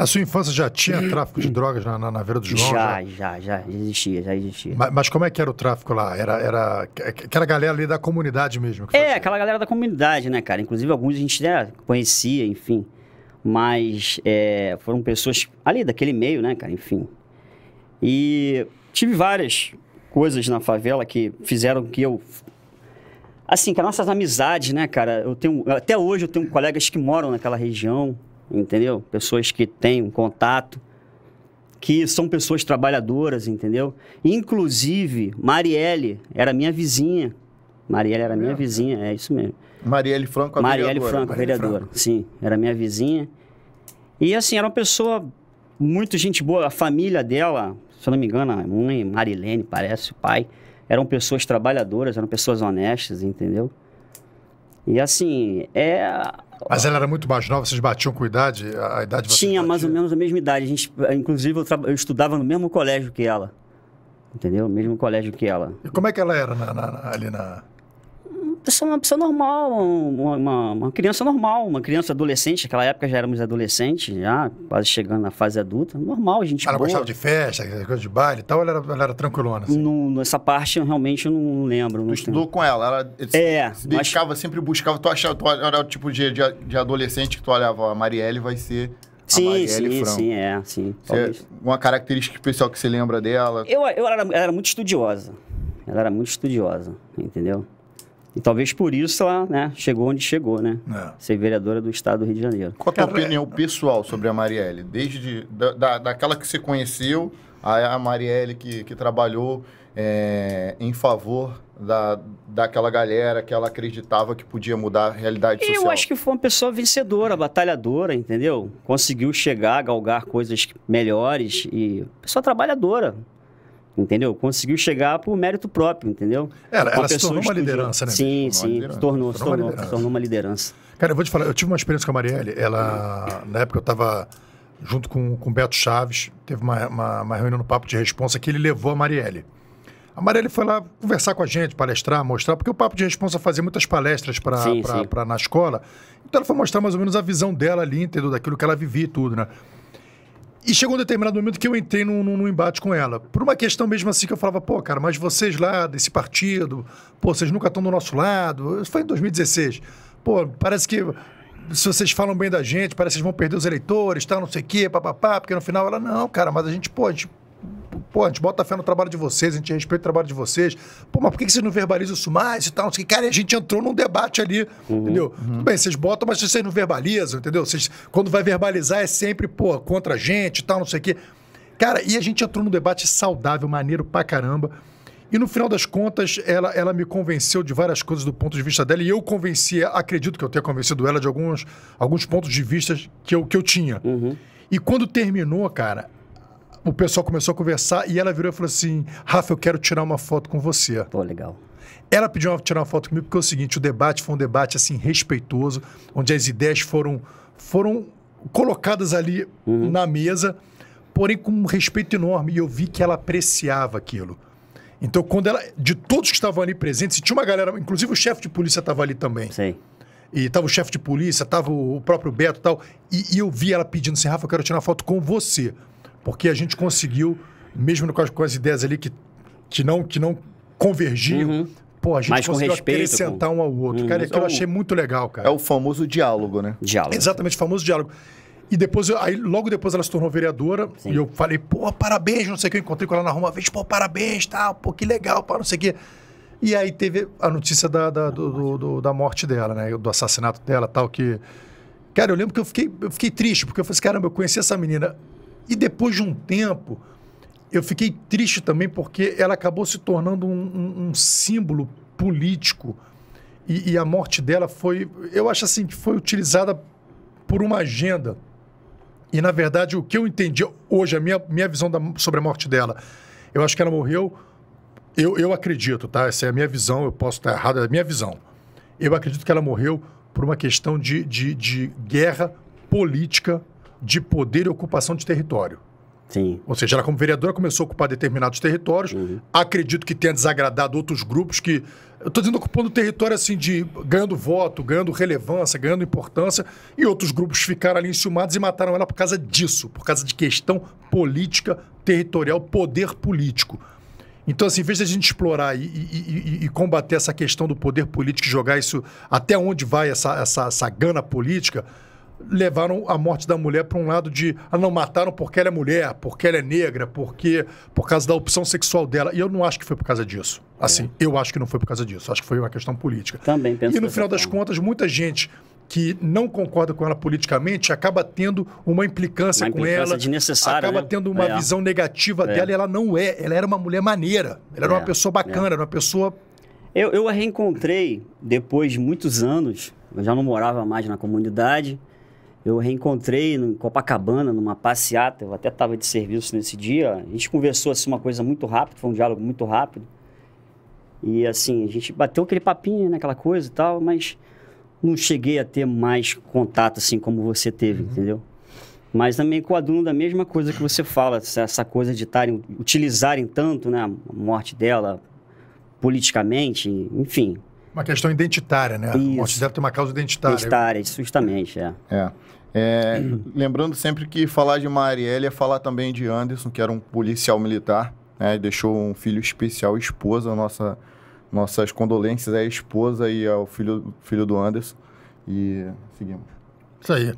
Na sua infância já tinha tráfico de drogas na, na, na Vera do João? Já, já, já existia, já existia. Mas, mas como é que era o tráfico lá? Era, era aquela galera ali da comunidade mesmo? É, fazia? aquela galera da comunidade, né, cara? Inclusive alguns a gente né, conhecia, enfim. Mas é, foram pessoas ali daquele meio, né, cara? Enfim. E tive várias coisas na favela que fizeram que eu. Assim, que as nossas amizades, né, cara? Eu tenho. Até hoje eu tenho colegas que moram naquela região, entendeu? Pessoas que têm um contato, que são pessoas trabalhadoras, entendeu? Inclusive, Marielle era minha vizinha. Marielle era minha vizinha, é isso mesmo. Marielle Franco, a Marielle vereadora. Franco, vereadora. Sim, era minha vizinha. E assim, era uma pessoa muito gente boa. A família dela, se eu não me engano, a mãe, Marilene, parece, o pai, eram pessoas trabalhadoras, eram pessoas honestas, entendeu? E assim, é. Mas ela era muito mais nova, vocês batiam com idade? A, idade Tinha mais ou menos a mesma idade. A gente, inclusive, eu, traba- eu estudava no mesmo colégio que ela. Entendeu? Mesmo colégio que ela. E como é que ela era na- na- ali na. Pessoa, uma pessoa normal, uma, uma, uma criança normal, uma criança adolescente. Naquela época já éramos adolescentes, já quase chegando na fase adulta. Normal, gente Ela boa. gostava de festa, coisa de baile e tal, ou ela era, ela era tranquilona? Assim? No- nessa parte eu realmente não lembro. Tu Não estudou com ela, ela É, se dedicava, sempre buscava. Tu achava, tu era o tipo de, de, de adolescente que tu olhava, a Marielle vai ser a Sim, Marielle sim, Franco. sim, é, sim. Você- talvez. uma característica especial que você lembra dela. Eu, eu era, ela era muito estudiosa. Ela era muito estudiosa, entendeu? E talvez por isso ela né, chegou onde chegou, né? É. Ser vereadora do estado do Rio de Janeiro. Qual a tua Cara, opinião pessoal sobre a Marielle? Desde da, da- daquela que você conheceu, a, a Marielle que, que trabalhou é, em favor da, daquela galera que ela acreditava que podia mudar a realidade social. Eu acho que foi uma pessoa vencedora, batalhadora, entendeu? Conseguiu chegar, galgar coisas melhores e pessoa trabalhadora, entendeu? Conseguiu chegar por mérito próprio, entendeu? Ela- ela se pessoa tornou uma liderança, né, Sim, sim, se tornou, se Tornou se liderança. tornou uma liderança. Cara, eu vou te falar, eu tive uma experiência com a Marielle. Ela, na época eu estava junto com, com o Beto Chaves, teve uma, uma, uma reunião no Papo de Responsa que ele levou a Marielle. A Marielle foi lá conversar com a gente, palestrar, mostrar, porque o Papo de Responsa fazia muitas palestras pra- na escola. Então ela foi mostrar mais ou menos a visão dela ali, entendeu? Daquilo que ela vivia e tudo, né? E chegou um determinado momento que eu entrei num, num- num embate com ela. Por uma questão mesmo assim que eu falava, pô, cara, mas vocês lá desse partido, pô, vocês nunca estão do nosso lado. Isso foi em 2016. Pô, parece que se vocês falam bem da gente, parece que vocês vão perder os eleitores, tal, não sei o quê, papapá, porque no final ela, não, cara, mas a gente, pô, a gente. Pô, a gente bota fé no trabalho de vocês, a gente respeita o trabalho de vocês. Pô, mas por que vocês não verbalizam isso mais e tal? Não sei o quê? Cara, a gente entrou num debate ali, entendeu? Tudo bem, vocês botam, mas vocês não verbalizam, entendeu? Vocês, quando vai verbalizar é sempre, pô, contra a gente e tal, não sei o quê. Cara, e a gente entrou num debate saudável, maneiro pra caramba. E no final das contas, ela, ela me convenceu de várias coisas do ponto de vista dela, e eu convenci, acredito que eu tenha convencido ela de alguns, alguns pontos de vista que eu, que eu tinha. E quando terminou, cara, o pessoal começou a conversar e ela virou e falou assim: Rafa, eu quero tirar uma foto com você. Pô, legal. Ela pediu uma, tirar uma foto comigo porque é o seguinte: o debate foi um debate assim respeitoso, onde as ideias foram, foram colocadas ali na mesa, porém com um respeito enorme. E eu vi que ela apreciava aquilo. Então, quando ela. De todos que estavam ali presentes, tinha uma galera, inclusive o chefe de polícia estava ali também. Sei. E tava o chefe de polícia, tava o o próprio Beto e tal. E, e eu vi ela pedindo assim, Rafa, eu quero tirar uma foto com você. Porque a gente conseguiu, mesmo com as, com as ideias ali que, que, não, que não convergiam, pô, a gente Mas conseguiu respeito, acrescentar com- um ao outro. Cara, e aquilo eu achei muito legal, cara. É o famoso diálogo, né? Diálogo. Exatamente, famoso diálogo. E depois, eu- aí, logo depois ela se tornou vereadora. E eu falei, pô, parabéns, não sei o que. Eu encontrei com ela na rua uma vez, pô, parabéns, tal, pô, que legal, pô, não sei o que. E aí teve a notícia da, da, do- do- do- da morte dela, né? Do assassinato dela tal, que. Cara, eu lembro que eu fiquei, eu fiquei triste, porque eu falei assim, caramba, eu conheci essa menina. E depois de um tempo, eu fiquei triste também, porque ela acabou se tornando um, um- um símbolo político. E, e a morte dela foi. Eu acho assim que foi utilizada por uma agenda. E, na verdade, o que eu entendi hoje, a minha, minha visão da- sobre a morte dela, eu acho que ela morreu. Eu, eu acredito, tá? Essa é a minha visão, eu posso estar errado, é a minha visão. Eu acredito que ela morreu por uma questão de, de, de guerra política, de poder e ocupação de território. Sim. Ou seja, ela como vereadora começou a ocupar determinados territórios. Uhum. Acredito que tenha desagradado outros grupos que... Eu estou dizendo ocupando território assim de ganhando voto, ganhando relevância, ganhando importância. E outros grupos ficaram ali enciumados e mataram ela por causa disso. Por causa de questão política, territorial, poder político. Então, assim, em vez de a gente explorar e, e- e- e combater essa questão do poder político e jogar isso até onde vai essa, essa, essa gana política, levaram a morte da mulher para um lado de ah, não mataram porque ela é mulher, porque ela é negra, porque por causa da opção sexual dela. E eu não acho que foi por causa disso. Assim, eu acho que não foi por causa disso. Acho que foi uma questão política. Também penso E no final das forma. contas, muita gente que não concorda com ela politicamente acaba tendo uma implicância Uma com implicância ela, desnecessária, acaba né? tendo uma É. visão negativa É. dela e ela não é. Ela era uma mulher maneira. Ela era É, uma pessoa bacana, era uma pessoa. Eu, eu a reencontrei depois de muitos anos. Eu já não morava mais na comunidade. Eu reencontrei em Copacabana, numa passeata. Eu até estava de serviço nesse dia. A gente conversou assim uma coisa muito rápida, foi um diálogo muito rápido. E assim, a gente bateu aquele papinho, né, aquela coisa e tal, mas não cheguei a ter mais contato assim como você teve, entendeu? Mas também com a Duna da mesma coisa que você fala, essa, essa coisa de tarem, utilizarem tanto né, a morte dela politicamente, enfim, Uma questão identitária, né? A Isso. morte dela tem uma causa identitária. identitária, justamente, é. É. É, lembrando sempre que falar de Marielle é falar também de Anderson, que era um policial militar, né? Deixou um filho especial, esposa, nossa, nossas condolências à esposa e ao filho, filho do Anderson. E seguimos. Isso aí.